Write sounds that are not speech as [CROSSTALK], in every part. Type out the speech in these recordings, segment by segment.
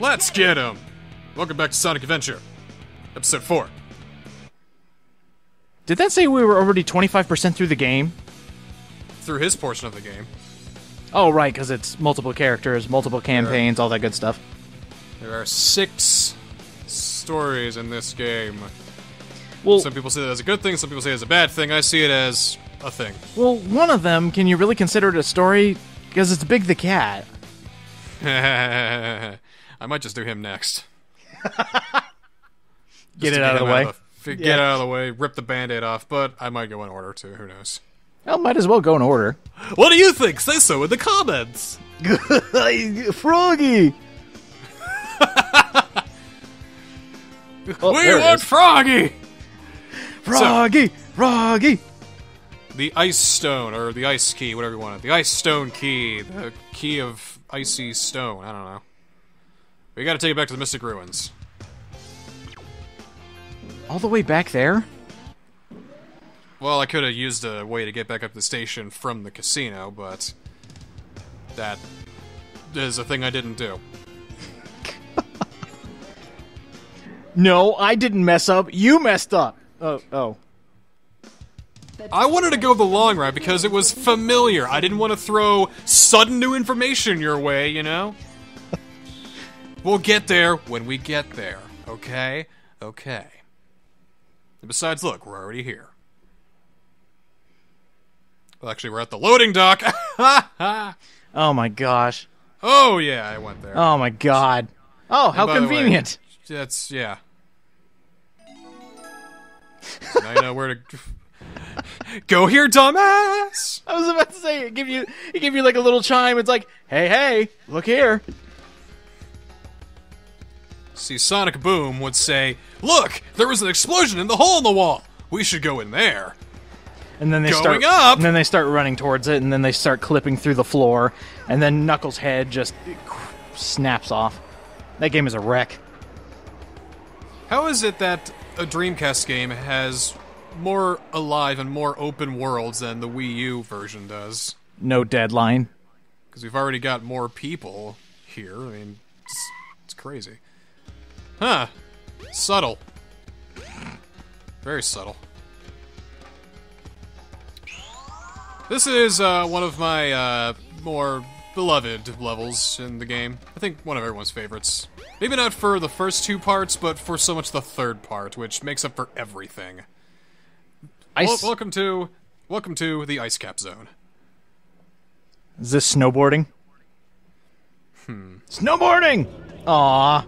Let's get him! Welcome back to Sonic Adventure, episode 4. Did that say we were already 25% through the game? Through his portion of the game. Oh, right, because it's multiple characters, multiple campaigns, all that good stuff. There are six stories in this game. Well, Some people say that as a good thing, some people say it's a bad thing. I see it as a thing. well, one of them, can you really consider it a story? Because it's Big the Cat. [LAUGHS] I might just do him next. [LAUGHS] Get it out of the way. f- Get Yeah. out of the way, rip the band-aid off, but I might go in order too, who knows. Well, might as well go in order. What do you think? Say so in the comments! [LAUGHS] Froggy! [LAUGHS] Oh, we want. Froggy! Froggy! Froggy! The Ice Stone, or the Ice Key, whatever you want it. The Ice Stone Key, the key of icy stone, I don't know. We gotta take it back to the Mystic Ruins. All the way back there? Well, I could have used a way to get back up the station from the casino, but that is a thing I didn't do. [LAUGHS] No, I didn't mess up. You messed up. Oh, oh. I wanted to go the long route because it was familiar. I didn't want to throw sudden new information your way, you know? We'll get there when we get there, okay? Okay. And besides, look, we're already here. Well, actually, we're at the loading dock. [LAUGHS] Oh my gosh. oh, yeah, I went there. Oh my god. Oh, how the way- convenient. That's yeah. So [LAUGHS] now you know where to go here, dumbass. I was about to say it give you it give you like a little chime. It's like, hey, hey, look here. See, Sonic Boom would say, "Look, there was an explosion in the hole in the wall. We should go in there." And then they Going start up! And then they start running towards it, and then they start clipping through the floor, and then Knuckles' head just snaps off. That game is a wreck. How is it that a Dreamcast game has more alive and more open worlds than the Wii U version does? No deadline. Because we've already got more people here. I mean, it's, it's crazy. Huh. Subtle. Very subtle. This is uh, one of my uh, more beloved levels in the game. I think one of everyone's favorites. Maybe not for the first two parts, but for so much the third part, which makes up for everything. I Wel- s- welcome to, welcome to the Ice Cap Zone. is this snowboarding? Hmm. Snowboarding. Aw.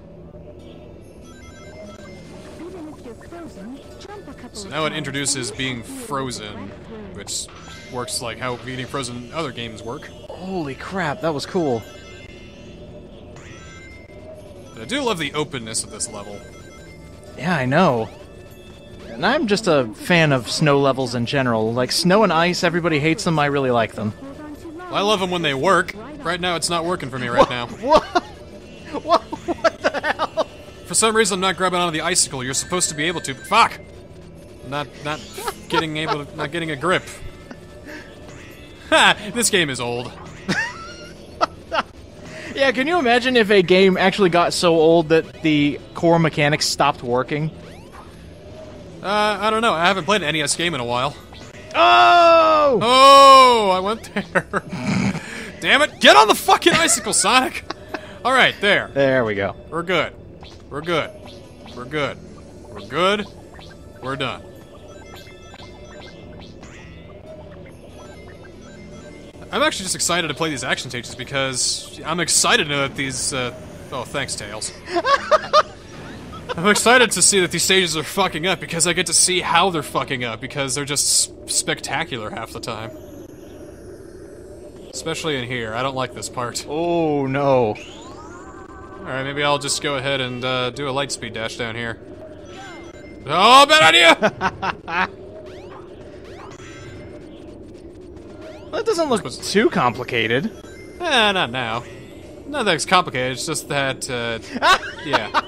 So now it introduces being frozen, which works like how being frozen in other games work. Holy crap, that was cool. But I do love the openness of this level. Yeah, I know. And I'm just a fan of snow levels in general. Like snow and ice, everybody hates them. I really like them. Hold on too long. I love them when they work. Right now, it's not working for me right now. [LAUGHS] What? What? What the hell? For some reason, I'm not grabbing onto the icicle. You're supposed to be able to. Fuck! Not, not getting able to, not getting a grip. Ha! This game is old. [LAUGHS] Yeah, can you imagine if a game actually got so old that the core mechanics stopped working? Uh, I don't know. I haven't played an NES game in a while. Oh! Oh, I went there. [LAUGHS] Damn it! Get on the fucking icicle, Sonic. All right, there. There we go. We're good. We're good. We're good. We're good. We're done. I'm actually just excited to play these action stages because I'm excited to know that these. Uh, oh, thanks, Tails. [LAUGHS] I'm excited to see that these stages are fucking up because I get to see how they're fucking up because they're just spectacular half the time. Especially in here. I don't like this part. Oh no. Alright, maybe I'll just go ahead and uh, do a light speed dash down here. Oh, bad idea! [LAUGHS] doesn't look too complicated. eh, not now. Nothing's complicated, it's just that, uh, [LAUGHS] yeah.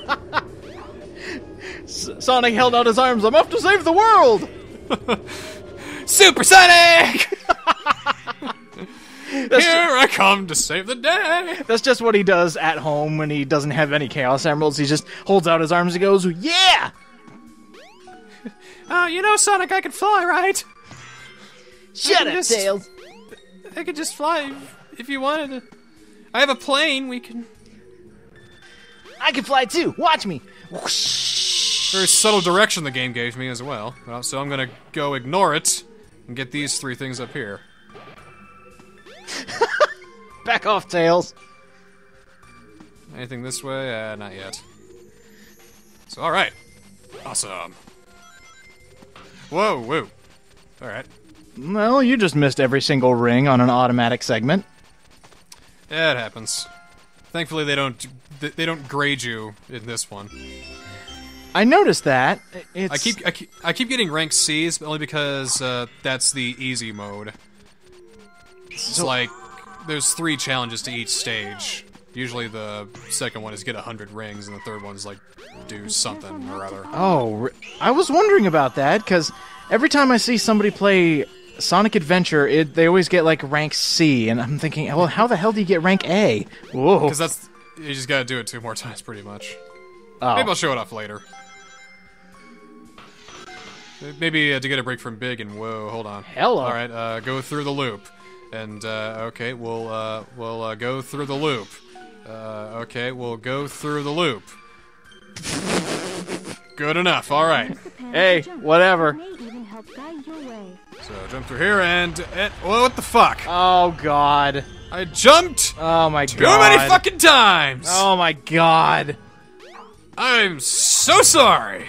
S- Sonic held out his arms. I'm off to save the world. [LAUGHS] Super Supersonic! [LAUGHS] Here I come to save the day. That's just what he does at home when he doesn't have any Chaos Emeralds. He just holds out his arms and goes, "Yeah!" Oh, you know, Sonic, I can fly, right? Shut up, just- Tails. I could just fly if you wanted to. I have a plane. We can. I can fly too. Watch me. Very subtle direction the game gave me as well. Well, so I'm gonna go ignore it and get these three things up here. [LAUGHS] Back off, Tails. Anything this way? Uh, not yet. So, alright. Awesome. Whoa, whoa. Alright. Well, you just missed every single ring on an automatic segment. Yeah, it happens. Thankfully, they don't they don't grade you in this one. I noticed that. It's, I keep I keep, I keep getting rank C's only because uh, that's the easy mode. It's like there's three challenges to each stage. Usually the second one is get 100 rings, and the third one's like do something or other. Oh, I was wondering about that because every time I see somebody play Sonic Adventure, it, they always get like rank C, and I'm thinking, well, how the hell do you get rank A? Whoa. Because that's you just gotta do it two more [LAUGHS] times, pretty much. Oh. Maybe I'll show it off later. Maybe uh, to get a break from big and whoa. Hold on. Hello. All right, uh, go through the loop, and uh, okay, we'll uh, we'll uh, go through the loop. Uh, okay, we'll go through the loop. Good enough. All right. Hey, whatever. May even help guide your way. So jump through here and, and whoa, what the fuck? Oh God. I jumped Oh my too God. many fucking times. Oh my God. I'm so sorry.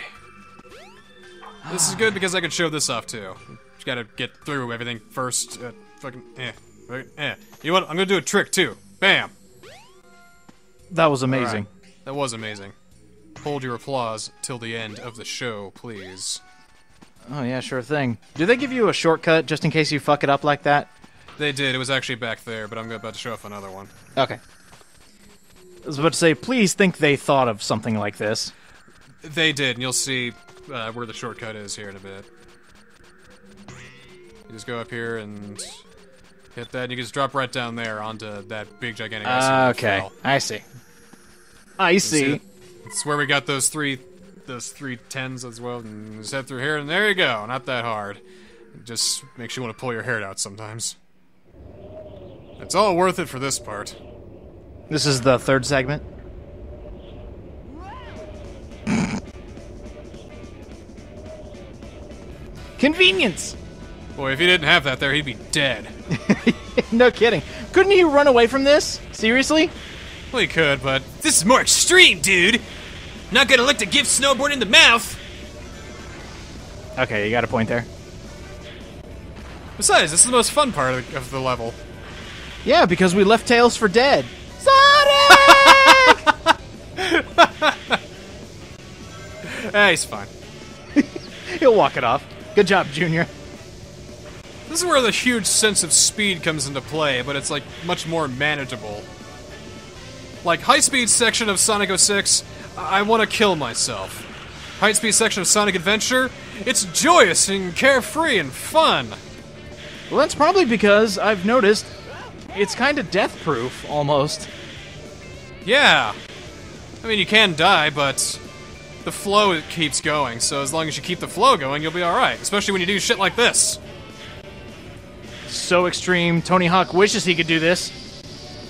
This is good because I can show this off too. Just gotta get through everything first. Uh, fucking eh, fucking, eh. You know what? I'm gonna do a trick too. Bam. That was amazing. That was amazing. Hold your applause till the end of the show, please. Oh yeah, sure thing. Do they give you a shortcut just in case you fuck it up like that? They did. It was actually back there, but I'm about to show off another one. Okay. I was about to say, please think they thought of something like this. They did, and you'll see uh, where the shortcut is here in a bit. You just go up here and hit that, and you can just drop right down there onto that big gigantic Ah, okay. I see. I see. It's where we got those three, those three tens as well. And just head through here, and there you go. Not that hard. It just makes you want to pull your hair out sometimes. It's all worth it for this part. This is the third segment. [LAUGHS] Convenience. Boy, if he didn't have that there, he'd be dead. [LAUGHS] no kidding. Couldn't you run away from this? Seriously? Well, he could, but this is more extreme, dude. Not gonna lick the gift snowboard in the mouth. Okay, you got a point there. Besides, this is the most fun part of, of the level. Yeah, because we left Tails for dead. Eh, [LAUGHS] he's fine. [LAUGHS] He'll walk it off. Good job, Junior. This is where the huge sense of speed comes into play, but it's like much more manageable. Like high speed section of Sonic 06, I want to kill myself. High speed section of Sonic Adventure, it's joyous and carefree and fun. Well, that's probably because I've noticed it's kind of death proof almost. Yeah. I mean, you can die, but the flow keeps going, so as long as you keep the flow going, you'll be alright. Especially when you do shit like this. So extreme. Tony Hawk wishes he could do this.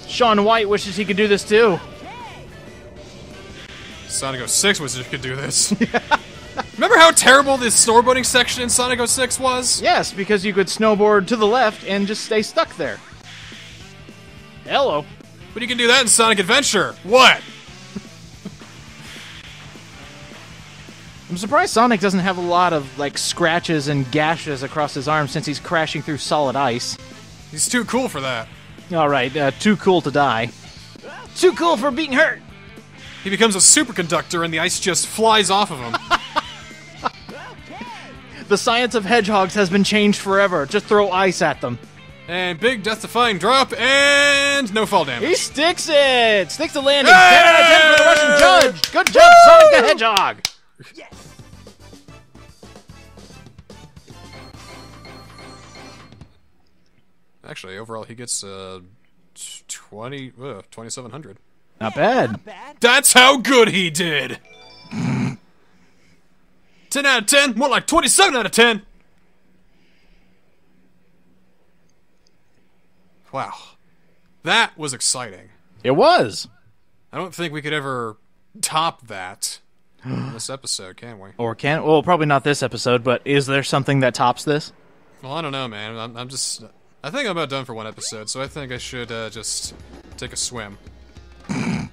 Shaun White wishes he could do this too. Sonic 06 wishes you could do this. [LAUGHS] Remember how terrible the snowboarding section in Sonic 06 was? Yes, because you could snowboard to the left and just stay stuck there. Hello. But you can do that in Sonic Adventure. What? [LAUGHS] I'm surprised Sonic doesn't have a lot of like scratches and gashes across his arm since he's crashing through solid ice. He's too cool for that. All right, uh, too cool to die. Too cool for being hurt. He becomes a superconductor and the ice just flies off of him. [LAUGHS] The science of hedgehogs has been changed forever. Just throw ice at them. and big death defying drop and no fall damage. He sticks it. Sticks the landing. 10 out of 10 for the Russian judge. Good job, Sonic the Hedgehog. Actually, overall, he gets uh, 20, uh, 2,700. Not bad. That's how good he did! [LAUGHS] 10 out of 10, more like 27 out of 10! Wow. That was exciting. It was. I don't think we could ever top that in this episode, can we? Or can well, probably not this episode, but is there something that tops this? Well, I don't know, man. I'm, I'm just. I think I'm about done for one episode, so I think I should uh, just take a swim. [CLEARS THROAT]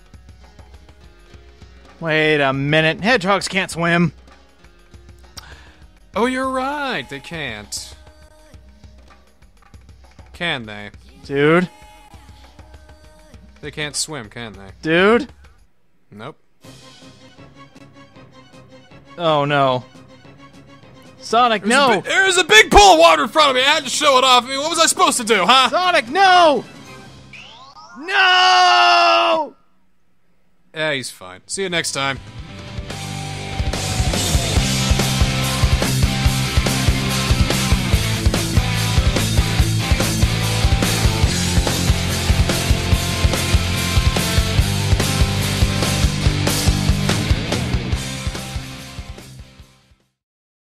Wait a minute. Hedgehogs can't swim. Oh, you're right. They can't. Can they? Dude. They can't swim, can they? Dude. Nope. Oh no. Sonic, There's no! bi- there's a of water in front of me. I had to show it off. I mean, what was I supposed to do, huh? Sonic, no! No! Yeah, he's fine. See you next time.